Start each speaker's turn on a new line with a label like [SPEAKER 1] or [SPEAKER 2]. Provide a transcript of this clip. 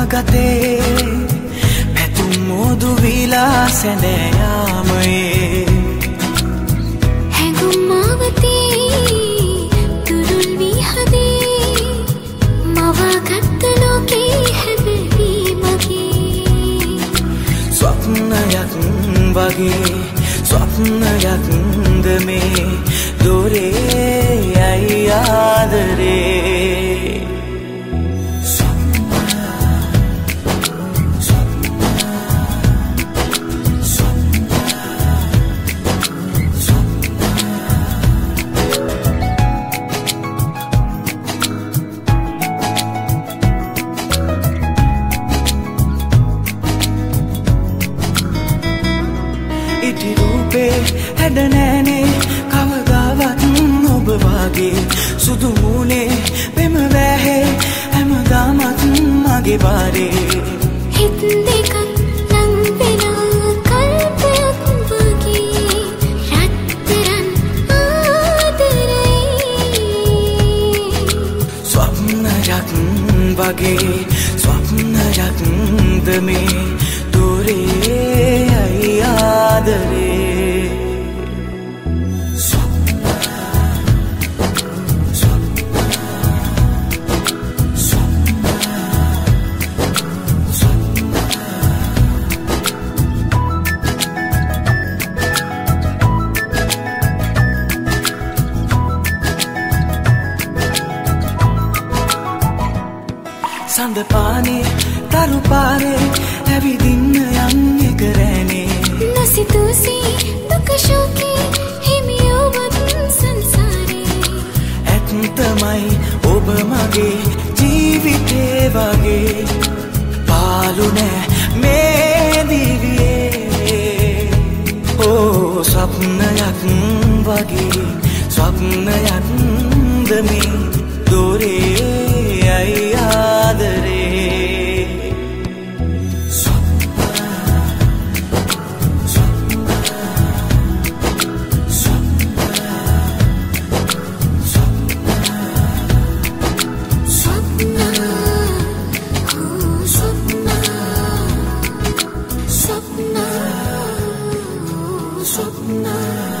[SPEAKER 1] අනාගතේ පැතුම් මෝදු විලා
[SPEAKER 2] සැනෑයාමයේ වගේ ස්වප්නයක්ද මේ දොරේ යයි ආදරේ? මගේ බාරේ
[SPEAKER 1] හිත් දෙකක් ලං වෙලා කල්පයක් වගේ රත්තරන් ආදරේ.
[SPEAKER 2] ස්වප්නයක් වගේ සඳ පානේ තරු පාරේ ඇවිදින්න යන්නේ කරෑනේ.
[SPEAKER 1] නොසිතූසී දුක ශෝකේ හිමියෝවත් සංසාරේ.
[SPEAKER 2] ඇත්තමයි ඔබ මගේ ජීවිතේ වගේ. පාලු නෑ මේ දිවියේ. ඕ ස්වප්නයක් වගේ ස්වප්නයක්ද මේ swapna